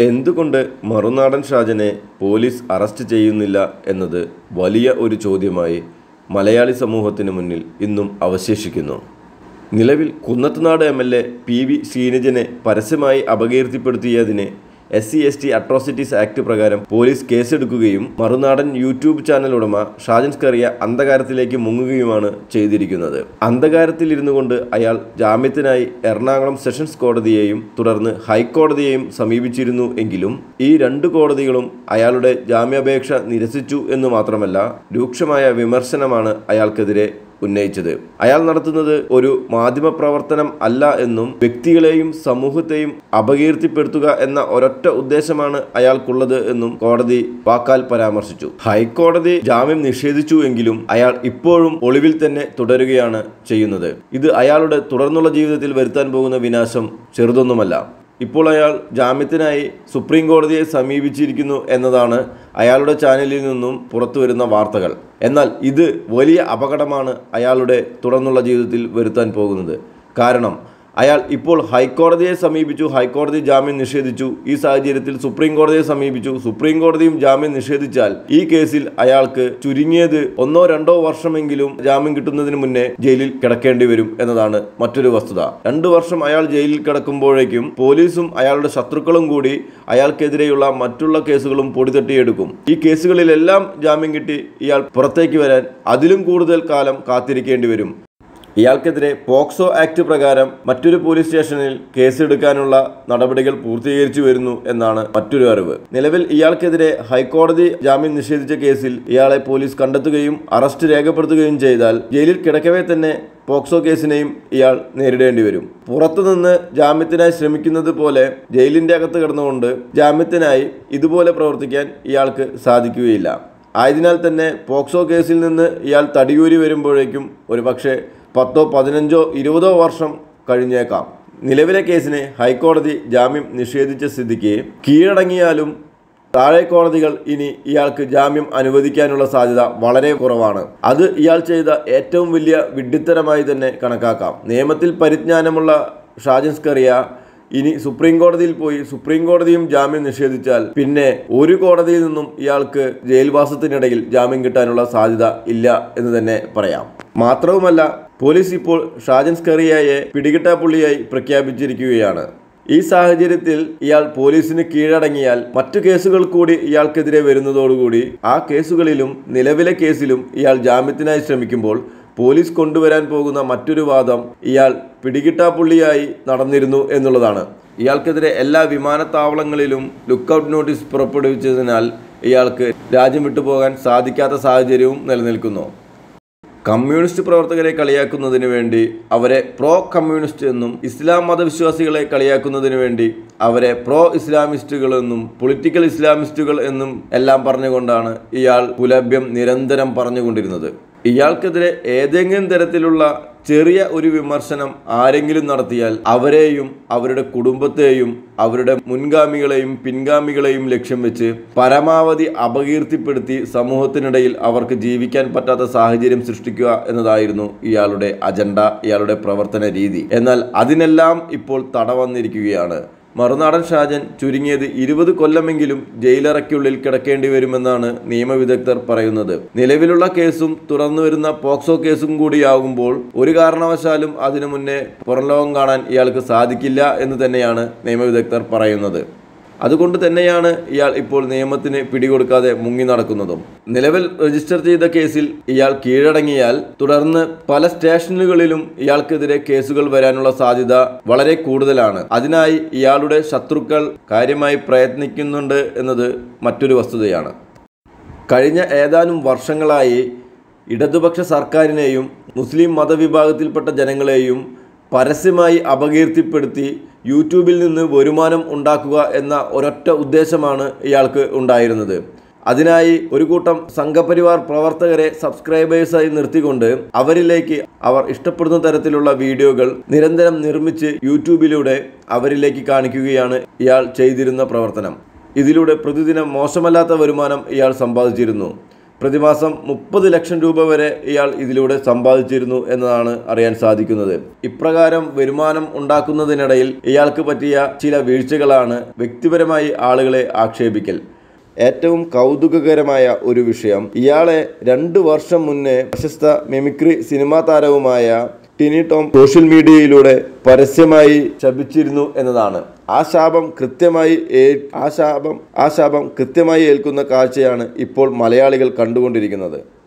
എന്തുകൊണ്ട് മറുനാടൻ ഷാജനെ police arrest ചെയ്യുന്നില്ല എന്നത് വലിയ ഒരു ചോദ്യമായി മലയാളി സമൂഹത്തിന് മുന്നിൽ ഇന്നും അവശേഷിക്കുന്നു. നിലവിൽ Kunnathunad M L A P V ശ്രീനജനെ പരസ്യമായി അപകീർത്തിപ്പെടുത്തിയതിന് S C S T atrocities act പ്രകാരം പോലീസ് കേസെടുക്കുകയും മറുനാടൻ യൂട്യൂബ് ചാനൽ ഉടമ ഷാജൻ സ്കറിയ അന്ധകാരത്തിലേക്ക് മുങ്ങുകയുമാണ് ചെയ്തിരിക്കുന്നത്. അന്ധകാരത്തിൽ ഇരുന്നു കൊണ്ട് അയാൾ ജാമ്യത്തിനായി എറണാകുളം സെഷൻസ് കോടതിയെയും തുടർന്ന് ഹൈക്കോടതിയെയും സമീപിച്ചിരുന്നു എങ്കിലും ഈ രണ്ട് കോടതികളും അയാളുടെ ജാമ്യാപേക്ഷ നിരസിച്ചു എന്ന് മാത്രമല്ല രൂക്ഷമായ വിമർശനമാണ് അയാൾക്കെതിരെ ഉന്നയിച്ചത്. അയാൾ നടത്തുന്നത് ഒരു മാധ്യമ പ്രവർത്തനം അല്ല എന്നും വ്യക്തികളെയും സമൂഹത്തെയും അപകീർത്തിപ്പെടുത്തുക എന്ന ഒരൊറ്റ ഉദ്ദേശമാണ് അയാൾക്കുള്ളത് എന്നും കോടതി വാക്കാൽ പരാമർശിച്ചു. ഹൈക്കോടതി ജാമ്യം നിഷേധിച്ചു എങ്കിലും അയാൾ ഇപ്പോഴും ഒളിവിൽ തന്നെ തുടരുകയാണ് ചെയ്യുന്നത്. ഇത് അയാളുടെ തുടർന്നുള്ള ജീവിതത്തിൽ വരുത്താൻ പോകുന്ന വിനാശം ചെറുതൊന്നുമല്ല. ഇപ്പോൾ അയാൾ ജാമ്യത്തിനായി സുപ്രീം കോടതിയെ സമീപിച്ചിരിക്കുന്നു എന്നതാണ് അയാളുടെ ചാനലിൽ നിന്നും പുറത്തു വരുന്ന വാർത്തകൾ. എന്നാൽ ഇത് വലിയ അപകടമാണ് അയാളുടെ തുടർന്നുള്ള ജീവിതത്തിൽ വരുത്താൻ പോകുന്നത്. കാരണം അയാൾ ഇപ്പോൾ ഹൈക്കോടതിയെ സമീപിച്ചു ഹൈക്കോടതി ജാമ്യം നിഷേധിച്ചു. ഈ സാഹചര്യത്തിൽ സുപ്രീം കോടതിയെ സമീപിച്ചു. സുപ്രീം കോടതിയും ജാമ്യം നിഷേധിച്ചാൽ ഈ കേസിൽ അയാൾക്ക് ചുരുങ്ങിയത് ഒന്നോ രണ്ടോ വർഷമെങ്കിലും ജാമ്യം കിട്ടുന്നതിന് മുന്നേ ജയിലിൽ കിടക്കേണ്ടി വരും എന്നതാണ് മറ്റൊരു വസ്തുത. രണ്ടു വർഷം അയാൾ ജയിലിൽ കിടക്കുമ്പോഴേക്കും പോലീസും അയാളുടെ ശത്രുക്കളും കൂടി അയാൾക്കെതിരെയുള്ള മറ്റുള്ള കേസുകളും പൊടിതട്ടിയെടുക്കും. ഈ കേസുകളിലെല്ലാം ജാമ്യം കിട്ടി ഇയാൾ പുറത്തേക്ക് വരാൻ അതിലും കൂടുതൽ കാലം കാത്തിരിക്കേണ്ടി വരും. ഇയാൾക്കെതിരെ പോക്സോ ആക്ട് പ്രകാരം മറ്റൊരു പോലീസ് സ്റ്റേഷനിൽ കേസെടുക്കാനുള്ള നടപടികൾ പൂർത്തീകരിച്ചു വരുന്നു എന്നാണ് മറ്റൊരു അറിവ്. നിലവിൽ ഇയാൾക്കെതിരെ ഹൈക്കോടതി ജാമ്യം നിഷേധിച്ച കേസിൽ ഇയാളെ പോലീസ് കണ്ടെത്തുകയും അറസ്റ്റ് രേഖപ്പെടുത്തുകയും ചെയ്താൽ ജയിലിൽ കിടക്കവേ തന്നെ പോക്സോ കേസിനെയും ഇയാൾ നേരിടേണ്ടി വരും. പുറത്തുനിന്ന് ജാമ്യത്തിനായി ശ്രമിക്കുന്നത് പോലെ ജയിലിന്റെ അകത്ത് കിടന്നുകൊണ്ട് ജാമ്യത്തിനായി ഇതുപോലെ പ്രവർത്തിക്കാൻ ഇയാൾക്ക് സാധിക്കുകയില്ല. ആയതിനാൽ തന്നെ പോക്സോ കേസിൽ നിന്ന് ഇയാൾ തടിയൂരി വരുമ്പോഴേക്കും ഒരു പക്ഷേ പത്തോ പതിനഞ്ചോ ഇരുപതോ വർഷം കഴിഞ്ഞേക്കാം. നിലവിലെ കേസിന് ഹൈക്കോടതി ജാമ്യം നിഷേധിച്ച സ്ഥിതിക്ക് കീഴടങ്ങിയാലും താഴെ കോടതികൾ ഇനി ഇയാൾക്ക് ജാമ്യം അനുവദിക്കാനുള്ള സാധ്യത വളരെ കുറവാണ്. അത് ഇയാൾ ചെയ്ത ഏറ്റവും വലിയ വിഡ്ഢിത്തരമായി തന്നെ കണക്കാക്കാം. നിയമത്തിൽ പരിജ്ഞാനമുള്ള ഷാജിൻസ്കറിയ ഇനി സുപ്രീം കോടതിയിൽ പോയി സുപ്രീം കോടതിയും ജാമ്യം നിഷേധിച്ചാൽ പിന്നെ ഒരു കോടതിയിൽ നിന്നും ഇയാൾക്ക് ജയിൽവാസത്തിനിടയിൽ ജാമ്യം കിട്ടാനുള്ള സാധ്യത ഇല്ല എന്ന് തന്നെ പറയാം. മാത്രവുമല്ല പോലീസ് ഇപ്പോൾ ഷാജൻ സ്കറിയയെ പിടികിട്ടാപ്പുള്ളിയായി പ്രഖ്യാപിച്ചിരിക്കുകയാണ്. ഈ സാഹചര്യത്തിൽ ഇയാൾ പോലീസിന് കീഴടങ്ങിയാൽ മറ്റു കേസുകൾ കൂടി ഇയാൾക്കെതിരെ വരുന്നതോടുകൂടി ആ കേസുകളിലും നിലവിലെ കേസിലും ഇയാൾ ജാമ്യത്തിനായി ശ്രമിക്കുമ്പോൾ പോലീസ് കൊണ്ടുവരാൻ പോകുന്ന മറ്റൊരു വാദം ഇയാൾ പിടികിട്ടാപ്പുള്ളിയായി നടന്നിരുന്നു എന്നുള്ളതാണ്. ഇയാൾക്കെതിരെ എല്ലാ വിമാനത്താവളങ്ങളിലും ലുക്കൌട്ട് നോട്ടീസ് പുറപ്പെടുവിച്ചതിനാൽ ഇയാൾക്ക് രാജ്യം വിട്ടുപോകാൻ സാധിക്കാത്ത സാഹചര്യവും നിലനിൽക്കുന്നു. കമ്മ്യൂണിസ്റ്റ് പ്രവർത്തകരെ കളിയാക്കുന്നതിന് വേണ്ടി അവരെ പ്രോ കമ്മ്യൂണിസ്റ്റ് എന്നും ഇസ്ലാം മതവിശ്വാസികളെ കളിയാക്കുന്നതിന് വേണ്ടി അവരെ പ്രോ ഇസ്ലാമിസ്റ്റുകൾ എന്നും പൊളിറ്റിക്കൽ ഇസ്ലാമിസ്റ്റുകൾ എന്നും എല്ലാം പറഞ്ഞുകൊണ്ടാണ് ഇയാൾ പുലഭ്യം നിരന്തരം പറഞ്ഞുകൊണ്ടിരുന്നത്. ഇയാൾക്കെതിരെ ഏതെങ്കിലും തരത്തിലുള്ള ചെറിയ ഒരു വിമർശനം ആരെങ്കിലും നടത്തിയാൽ അവരെയും അവരുടെ കുടുംബത്തെയും അവരുടെ മുൻഗാമികളെയും പിൻഗാമികളെയും ലക്ഷ്യം വെച്ച് പരമാവധി അപകീർത്തിപ്പെടുത്തി സമൂഹത്തിനിടയിൽ അവർക്ക് ജീവിക്കാൻ പറ്റാത്ത സാഹചര്യം സൃഷ്ടിക്കുക എന്നതായിരുന്നു ഇയാളുടെ അജണ്ട ഇയാളുടെ പ്രവർത്തന രീതി. എന്നാൽ അതിനെല്ലാം ഇപ്പോൾ തട വന്നിരിക്കുകയാണ് മറുനാടൻ ഷാജൻ ചുരുങ്ങിയത് ഇരുപത് കൊല്ലമെങ്കിലും ജയിലറയ്ക്കുള്ളിൽ കിടക്കേണ്ടി വരുമെന്നാണ് നിയമവിദഗ്ധർ പറയുന്നത്. നിലവിലുള്ള കേസും തുറന്നു വരുന്ന പോക്സോ കേസും കൂടിയാകുമ്പോൾ ഒരു കാരണവശാലും അതിനു മുന്നേ പുറംലോകം കാണാൻ ഇയാൾക്ക് സാധിക്കില്ല എന്ന് തന്നെയാണ് നിയമവിദഗ്ധർ പറയുന്നത്. അതുകൊണ്ട് തന്നെയാണ് ഇയാൾ ഇപ്പോൾ നിയമത്തിന് പിടികൊടുക്കാതെ മുങ്ങി നടക്കുന്നതും. നിലവിൽ രജിസ്റ്റർ ചെയ്ത കേസിൽ ഇയാൾ കീഴടങ്ങിയാൽ തുടർന്ന് പല സ്റ്റേഷനുകളിലും ഇയാൾക്കെതിരെ കേസുകൾ വരാനുള്ള സാധ്യത വളരെ കൂടുതലാണ്. അതിനായി ഇയാളുടെ ശത്രുക്കൾ കാര്യമായി പ്രയത്നിക്കുന്നുണ്ട് എന്നത് മറ്റൊരു വസ്തുതയാണ്. കഴിഞ്ഞ ഏതാനും വർഷങ്ങളായി ഇടതുപക്ഷ സർക്കാരിനെയും മുസ്ലിം മതവിഭാഗത്തിൽപ്പെട്ട ജനങ്ങളെയും പരസ്യമായി അപകീർത്തിപ്പെടുത്തി യൂട്യൂബിൽ നിന്ന് വരുമാനം ഉണ്ടാക്കുക എന്ന ഒരൊറ്റ ഉദ്ദേശമാണ് ഇയാൾക്ക് ഉണ്ടായിരുന്നത്. അതിനായി ഒരു കൂട്ടം സംഘപരിവാർ പ്രവർത്തകരെ സബ്സ്ക്രൈബേഴ്സായി നിർത്തിക്കൊണ്ട് അവരിലേക്ക് അവർ ഇഷ്ടപ്പെടുന്ന തരത്തിലുള്ള വീഡിയോകൾ നിരന്തരം നിർമ്മിച്ച് യൂട്യൂബിലൂടെ അവരിലേക്ക് കാണിക്കുകയാണ് ഇയാൾ ചെയ്തിരുന്ന പ്രവർത്തനം. ഇതിലൂടെ പ്രതിദിനം മോശമല്ലാത്ത വരുമാനം ഇയാൾ സമ്പാദിച്ചിരുന്നു. പ്രതിമാസം മുപ്പത് ലക്ഷം രൂപ വരെ ഇയാൾ ഇതിലൂടെ സമ്പാദിച്ചിരുന്നു എന്നതാണ് അറിയാൻ സാധിക്കുന്നത്. ഇപ്രകാരം വരുമാനം ഉണ്ടാക്കുന്നതിനിടയിൽ ഇയാൾക്ക് പറ്റിയ ചില വീഴ്ചകളാണ് വ്യക്തിപരമായി ആളുകളെ ആക്ഷേപിക്കൽ. ഏറ്റവും കൗതുകകരമായ ഒരു വിഷയം ഇയാളെ രണ്ടു വർഷം മുന്നേ പ്രശസ്ത മിമിക്രി സിനിമാ താരവുമായ ടിനി ടോം സോഷ്യൽ മീഡിയയിലൂടെ പരസ്യമായി ശപിച്ചിരുന്നു എന്നതാണ്. ആ ശാപം കൃത്യമായി ഏ- ആ ശാപം ആ ശാപം കൃത്യമായി ഏൽക്കുന്ന കാഴ്ചയാണ് ഇപ്പോൾ മലയാളികൾ കണ്ടുകൊണ്ടിരിക്കുന്നത്.